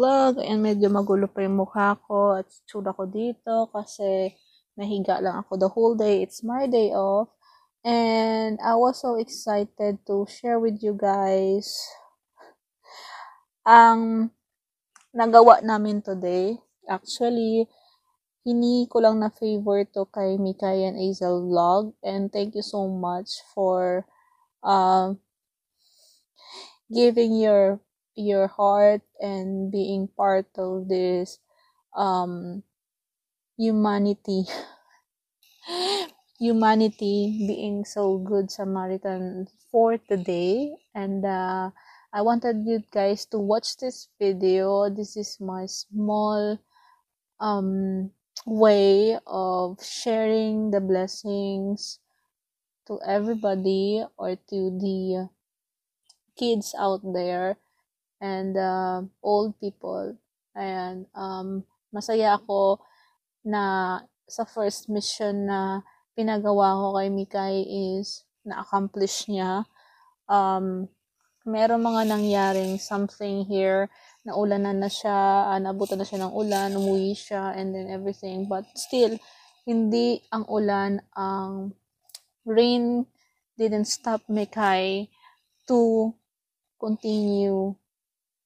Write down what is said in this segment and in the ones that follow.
vlog. And medyo magulo pa yung mukha ko at tsura ko dito kasi nahiga lang ako the whole day. It's my day off. And I was so excited to share with you guys ang nagawa namin today. Actually, hini ko lang na favor to kay Mikay and Azel Vlog. And thank you so much for uh, giving your your heart and being part of this um humanity humanity being so good Samaritan for today. And uh, I wanted you guys to watch this video. This is my small um way of sharing the blessings to everybody or to the kids out there and uh, old people. Ayan, um, masaya ako na sa first mission na pinagawa ko kay Mikay is na-accomplish niya. Um, meron mga nangyaring something here, naulanan na siya, uh, nabutan na siya ng ulan, umuwi siya, and then everything. But still, hindi ang ulan, ang rain didn't stop Mikay to continue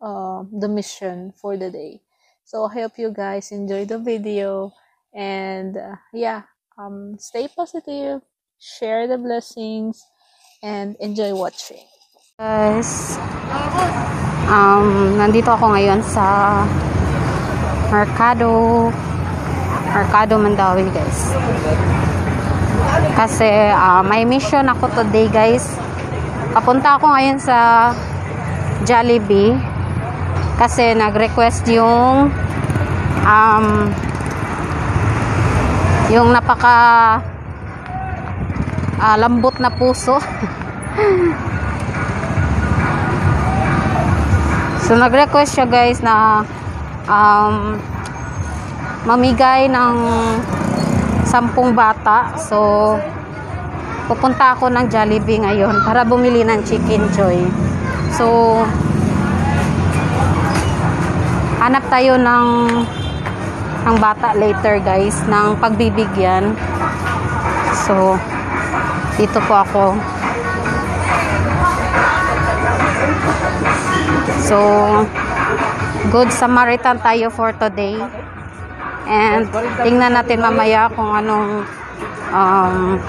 uh, the mission for the day. So I hope you guys enjoy the video and uh, yeah, um, stay positive, share the blessings, and enjoy watching. Guys, um, nandito ako ngayon sa Mercado Mercado Mandawi guys kasi uh, may mission ako today guys papunta ako ngayon sa Jollibee kasi nag-request yung um, yung napaka uh, lambot na puso. So nag-request siya guys na um, mamigay ng sampung bata. So pupunta ako ng Jollibee ngayon para bumili ng chicken joy so hanap tayo ng ng bata later guys ng pagbibigyan. So dito po ako. So good Samaritan tayo for today. And tingnan natin mamaya kung anong um,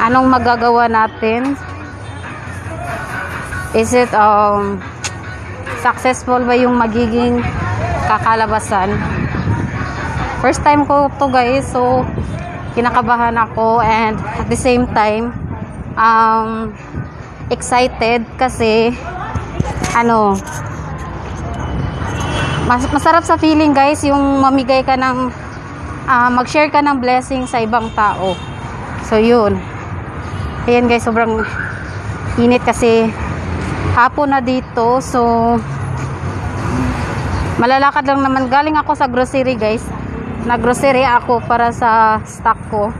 anong magagawa natin. Is it um, successful ba yung magiging kakalabasan? First time ko to guys so kinakabahan ako and at the same time um, excited kasi ano mas, masarap sa feeling guys yung mamigay ka ng uh, mag-share ka ng blessing sa ibang tao. So yun. Ayan guys sobrang init kasi hapon na dito so malalakad lang naman. Galing ako sa grocery guys. Naggrocery ako para sa stock ko.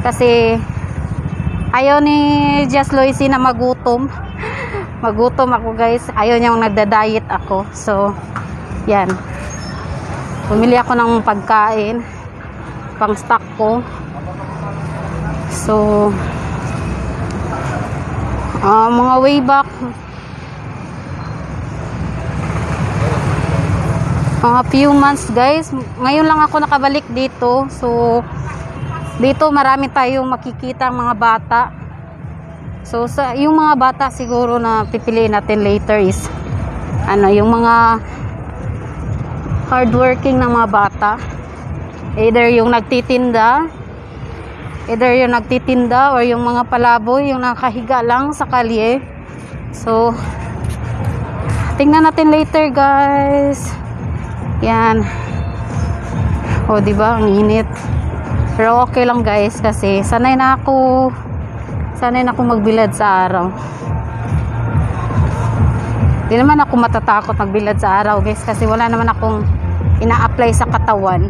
Kasi ayaw ni Just Loisy na magutom. Magutom ako guys. Ayaw niyang nagda-diet ako. So yan. Bumili ako ng pagkain pang stock ko. So uh, mga way back mga few months guys. Ngayon lang ako nakabalik dito. So dito marami tayong makikita mga bata. So sa yung mga bata siguro na pipiliin natin later is ano yung mga hardworking ng mga bata. Either yung nagtitinda either yung nagtitinda or yung mga palaboy yung nakahiga lang sa kalye. So tingnan natin later guys yan o di ba ang init pero okay lang guys kasi sanay na ako sanay na ako magbilad sa araw Di naman ako matatakot magbilad sa araw guys kasi wala naman akong ina-apply sa katawan.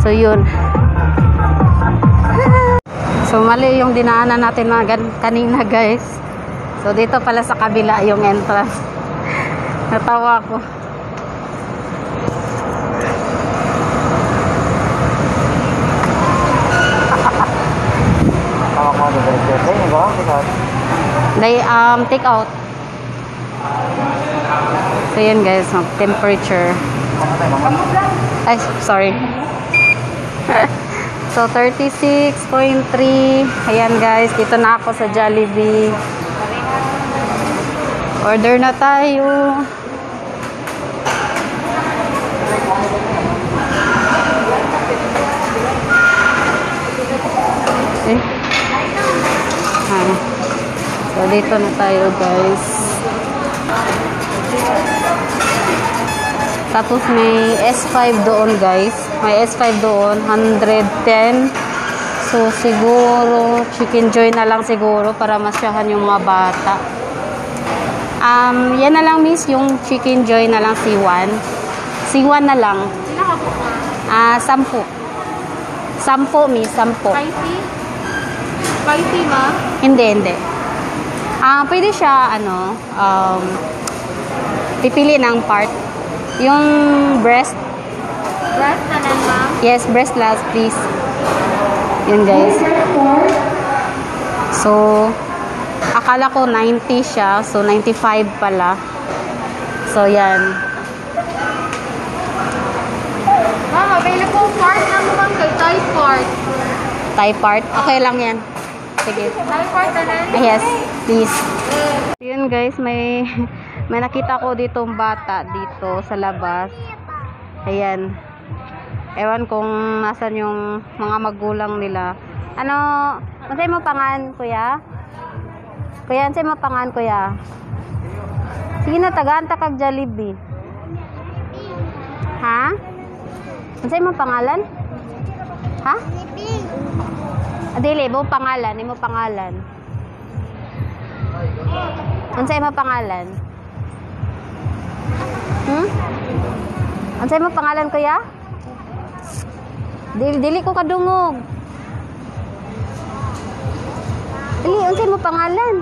So yun. So mali yung dinaanan natin mga kanina guys. So dito pala sa kabila yung entrance. Natawa ko. Tawag mo sa director. Ay, nagawa ko ikaw. They um take out. So yan guys, mag temperature. Ay, sorry. so 36.3. Ayan guys, dito na ako sa Jollibee. Order na tayo. Eh. Ah. So, dito na tayo, guys. Tapos may S5 doon, guys. May S5 doon, 110. So, siguro, chicken joy na lang siguro para masyahan yung mga bata. Um, yan na lang, miss, yung chicken joy na lang, C1. C1 na lang. Ah, sampu. Sampu, miss, sampu. Spicy? Spicy, ma? Hindi, hindi. Ah, pwede siya ano, um pipili ng part. Yung breast. Breast na lang, ma'am? Yes, breast last, please. Yun, guys. So, akala ko 90 siya. So, 95 pala. So, yan. Ma'am, available part lang naman kay Thai part. Thai part. Okay lang yan. Sige. Ah, Yes, please. Yun guys, may may nakita ko ditong bata dito sa labas. Ayan. Ewan kung nasan yung mga magulang nila. Ano, ano mo pangan, kuya? Kuya, ano mo pangan, kuya? Sige na, tagaan ta kag Jollibee. Ha? Ano mo pangalan? Ha? Adili, mo pangalan, mo pangalan. Ano mo pangalan? Hmm? Ano mo pangalan, kuya? Dili, dili ko kadungog. Dili, ano mo pangalan?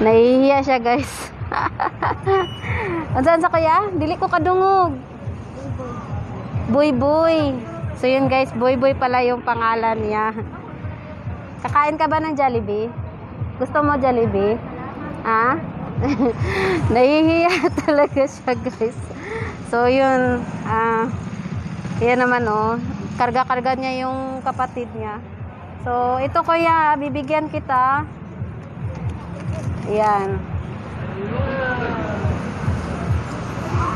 Nahihiya siya, guys. Ano sa kuya? Dili ko kadungog. Boy Boy. So yun guys, Boy Boy pala yung pangalan niya. Kakain ka ba ng Jollibee? Gusto mo Jollibee? Ha? Nahihiya talaga siya guys. So yun, ah, yan naman oh, karga-karga niya yung kapatid niya. So ito kuya, bibigyan kita. Yan.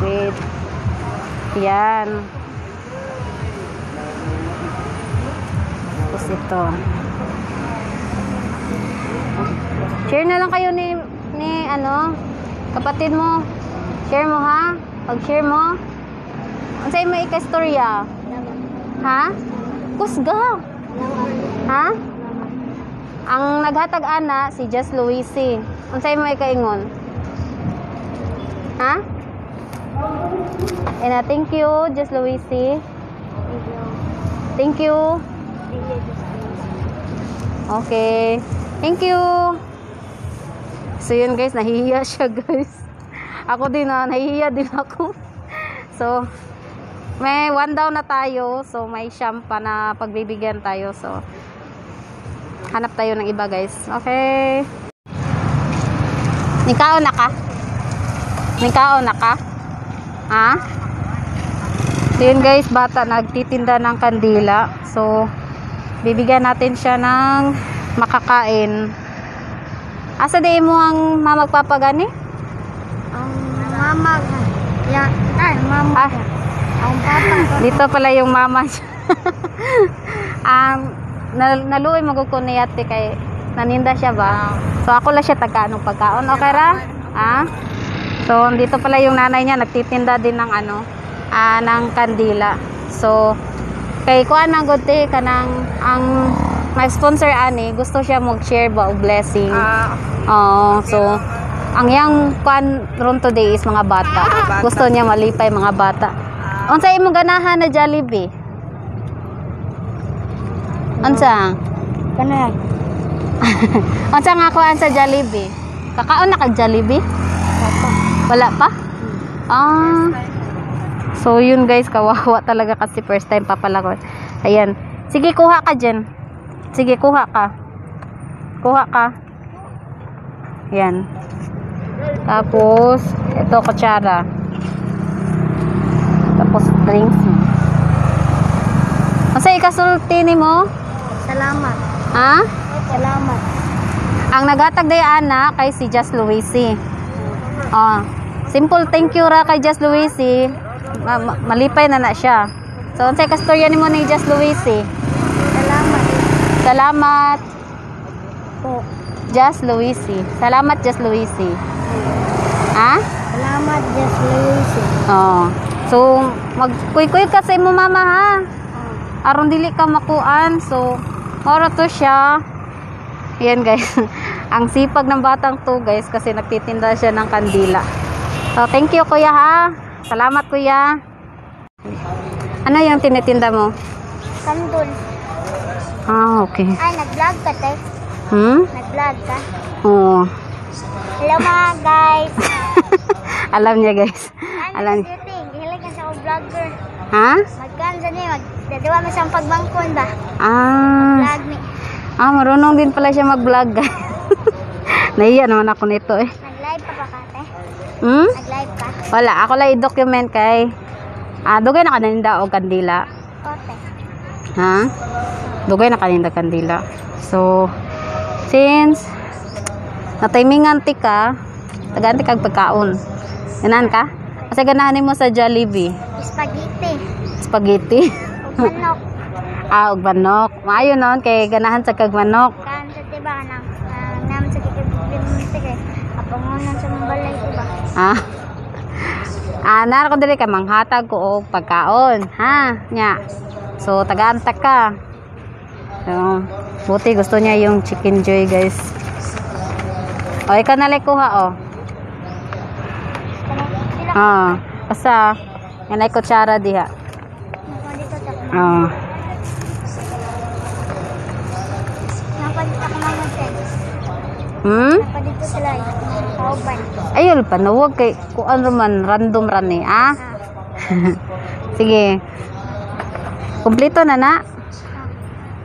Wait. Yan. Tapos ito. Share na lang kayo ni ni ano kapatid mo. Share mo ha. Pag share mo. Ang sa'yo mo ikastorya. Ha? Kusga. Ha? Ang naghatag ana si Just Luisi. Ang sa'yo mo ikaingon. Ha? And thank you, Just Luisi. Thank you. Okay. Thank you. So yun guys, nahihiya siya guys. Ako din na, nahihiya din ako. So, may one down na tayo. So, may siyam pa na pagbibigyan tayo. So, hanap tayo ng iba guys. Okay. Nikao na ka? Nikao na ka? Ha? So yun guys, bata nagtitinda ng kandila. So, bibigyan natin siya ng makakain. Asa di mo ang mamagpapagani? Ang mama, ya, ay, mama. Ah, Ang papa. dito pala yung mama siya. um, nal naluoy magukon ni ate kay naninda siya ba? So ako lang siya taga anong pagkaon. Okay ra? Ah? So dito pala yung nanay niya nagtitinda din ng ano, ah, ng kandila. So kay kuan man gud te kanang ang may sponsor ani gusto siya mag-share ba og blessing. Ah, Oo, so ang yang kuan ron today is mga bata. Gusto niya malipay mga bata. Unsa imong ganahan na Jollibee? Unsa? kanay. Unsa nga kuan sa Jollibee? Kakaon na kag Jollibee? Wala pa? Ah. So, yun guys, kawawa talaga kasi first time pa pala ko. Ayan. Sige, kuha ka dyan. Sige, kuha ka. Kuha ka. Ayan. Tapos, ito, kutsara. Tapos, drinks. Masa ikasulti ni mo? Salamat. Ha? Salamat. Ang nagatag ana kay si Just Luisi. Ah, simple thank you ra kay Just Luisi. Ma- ma- malipay na na siya. So, unsay kastorya nimo ni Just Luisi? Salamat. Salamat, Po. Just Luisi. Salamat, Just Luisi. Ha? Salamat, Just Lucy. Oh. So, magkuy-kuy ka sa imo mama ha. Aron dili ka makuan. So, moro to siya. Yan guys. Ang sipag ng batang to guys kasi nagtitinda siya ng kandila. So, thank you kuya ha. Salamat kuya. Ano yung tinitinda mo? Kandun. Ah, okay. Ay, nag-vlog ka, te. Hmm? Nag-vlog ka. Oo. Hello mga guys. Alam niya guys. Alam. Beauty, hilig ka sa vlogger. Ha? Magkansa ni, magdadawa mo siyang pagbangkon ba? Ah. Vlog ni. Ah, marunong din pala siya mag-vlog. Naiya naman ako nito eh. Nag-live pa ba ka, te? Hmm? Nag-live ka? Wala, ako lang i-document kay Ah, dugay na kaninda og kandila. Kote. Ha? Dugay na kaninda kandila. So, since natimingan ti ka, taganti kag pagkaon. Ganan ka? Kasi ganahan mo sa Jollibee. Spaghetti. Spaghetti. O manok. ah, og manok. Maayo noon kay ganahan sa kag manok. Kansa, diba, nang uh, naman sa kikibibimite kay apangunan sa balay, diba? Ah. Ah, nara ko dili ka manghatag ko og pagkaon, ha? Nya. So taga-antak ka. So, buti gusto niya yung chicken joy, guys. O, ikaw na kuha, oh. Sila, Ah, basta yan ay kutsara diha. mga. Ah. Napadito ako mga friends. Hmm? Napadito sila, mga kauban. Ayun pa, nawag kay kung ano man random ran eh, ah? Sige. Kumpleto na na.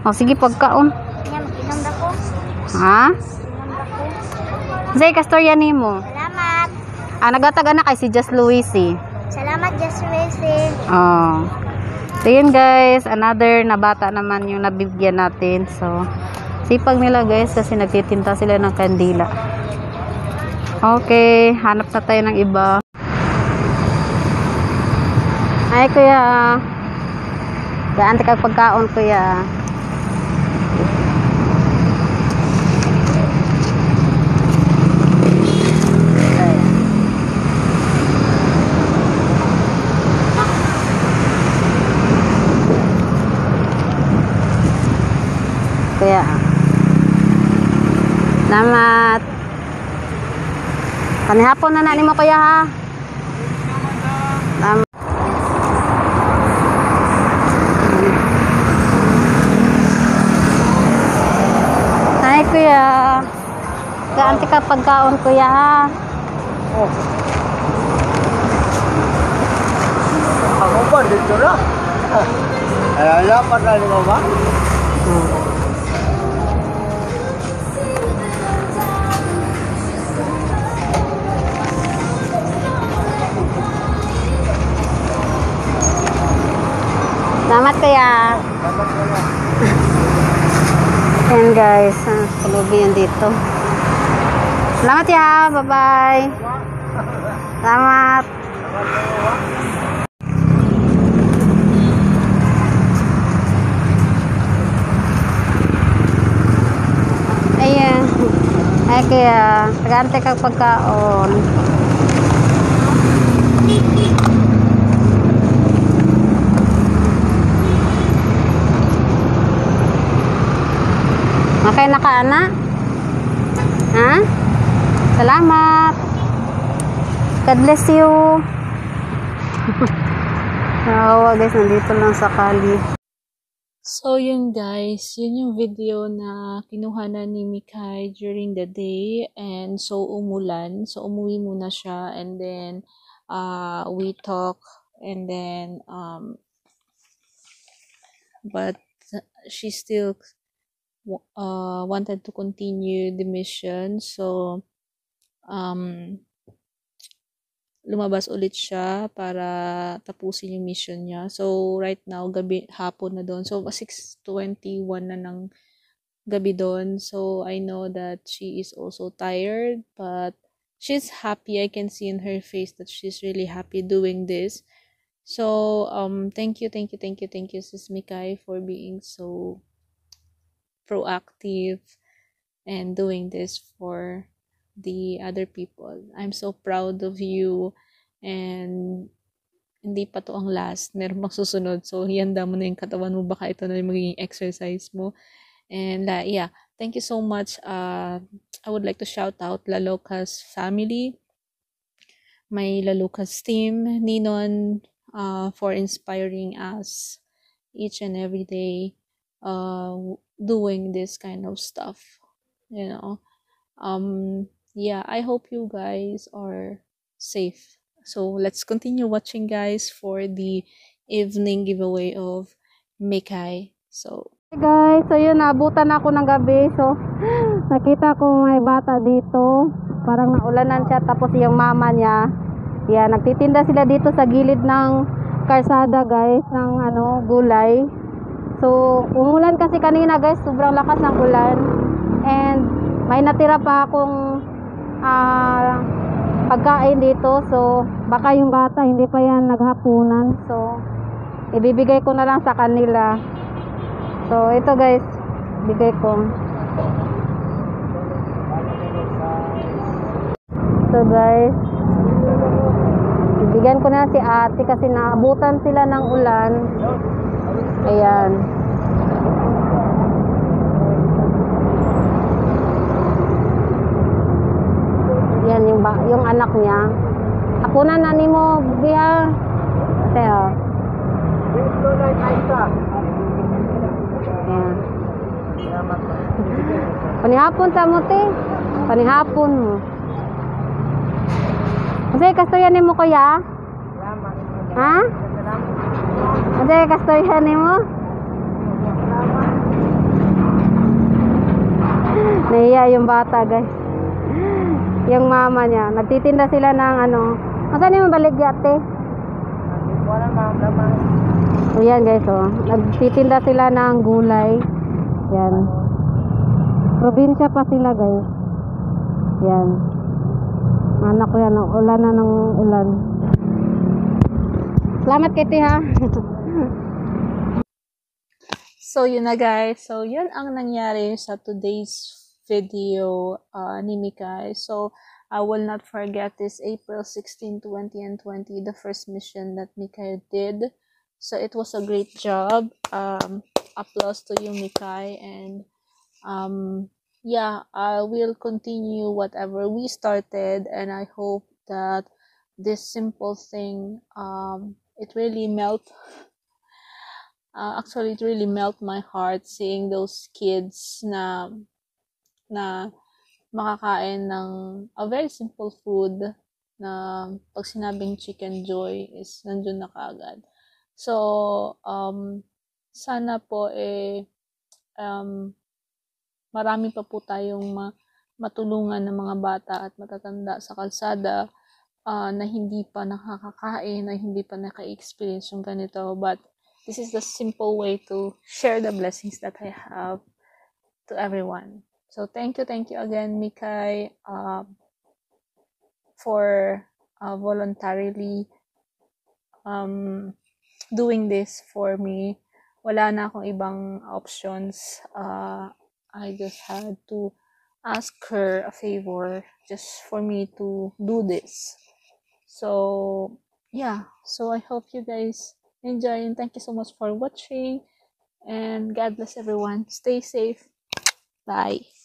O, sige pagkaon. mag-inom na ko. Ha? Inom. Say, kastorya nimo. Salamat. Ah, nagataga na kay si Just Luisi. Salamat, Just Racing. Oh. So, yun guys. Another na bata naman yung nabibigyan natin. So, sipag nila guys kasi nagtitinta sila ng kandila. Okay. Hanap na tayo ng iba. Ay, kuya. Ante kag pagkaon, kuya. Ay. Salamat. Panihapon na na ni mo kuya ha. Salamat. Hi kuya. Kaanti ka pagkaon kuya ha. Ako ba dito na? Ay, dapat na lima ba? Salamat kuya. Ayan guys, ah, kulubi yan dito. Salamat ya, bye-bye. Salamat. Ayan. Ay kaya, tagaante kag pagkaon. Okay na ka, ana? Ha? Salamat. God bless you. Nawawa guys, nandito lang sa kali. So, yun guys, yun yung video na kinuha na ni Mikay during the day and so umulan. So, umuwi muna siya and then uh, we talk and then um, but she still uh, wanted to continue the mission. So, um, lumabas ulit siya para tapusin yung mission niya. So, right now, gabi, hapon na doon. So, 6.21 na ng gabi doon. So, I know that she is also tired, but she's happy. I can see in her face that she's really happy doing this. So, um, thank you, thank you, thank you, thank you, Sis Mikay, for being so proactive and doing this for the other people. I'm so proud of you and hindi pa to ang last. Meron pang susunod. So, hihanda mo na yung katawan mo. Baka ito na yung magiging exercise mo. And uh, yeah, thank you so much. Uh, I would like to shout out La Locas family, my La Locas team, Ninon, uh, for inspiring us each and every day uh, doing this kind of stuff. You know, um, yeah, I hope you guys are safe. So let's continue watching guys for the evening giveaway of Mikay. So Hey guys, so yun, naabutan ako ng gabi. So, nakita ko may bata dito. Parang naulanan siya. Tapos yung mama niya, yan, nagtitinda sila dito sa gilid ng karsada guys, ng ano, gulay. So, umulan kasi kanina guys, sobrang lakas ng ulan. And, may natira pa akong ah, pagkain dito. So, baka yung bata hindi pa yan naghapunan. So, ibibigay ko na lang sa kanila. So, ito guys, bigay ko. So guys, ibigyan ko na si ate kasi naabutan sila ng ulan. Ayan. Yan yung, ba, yung anak niya. Ako na nani mo, biya. Aisa. Ayan. Panihapon sa mo, te. Panihapon mo. Kasi kastoyan mo kuya? Salamat. Ha? Salamat. Kasi kastoyan mo? Nahiya yung bata, guys. Yung mama niya. Nagtitinda sila ng ano. Asan yung baligya, te? Wala ma'am, laman. So, yan, guys, oh. Nagtitinda sila ng gulay. Yan. Probinsya pa sila, guys. Yan. Anak ko yan, oh. ulan na ng ulan. Salamat te, ha? So, yun na guys. So, yun ang nangyari sa today's video uh, ni Mikay. So, I will not forget this April 16, 20, and 20, the first mission that Mikay did. So, it was a great job. Um, applause to you, Mikay. And, um, yeah, I will continue whatever we started. And I hope that this simple thing, um, it really melt uh, actually it really melt my heart seeing those kids na na makakain ng a very simple food na pag sinabing chicken joy is nandun na kaagad. So, um, sana po eh, um, marami pa po tayong ma- matulungan ng mga bata at matatanda sa kalsada uh, na hindi pa nakakakain, na hindi pa naka-experience yung ganito. But this is the simple way to share the blessings that I have to everyone. So thank you, thank you again, Mikay, uh, for uh, voluntarily um, doing this for me. Wala na akong ibang options. Uh, I just had to ask her a favor just for me to do this. So, yeah. So, I hope you guys enjoy and thank you so much for watching. And God bless everyone. Stay safe. Bye.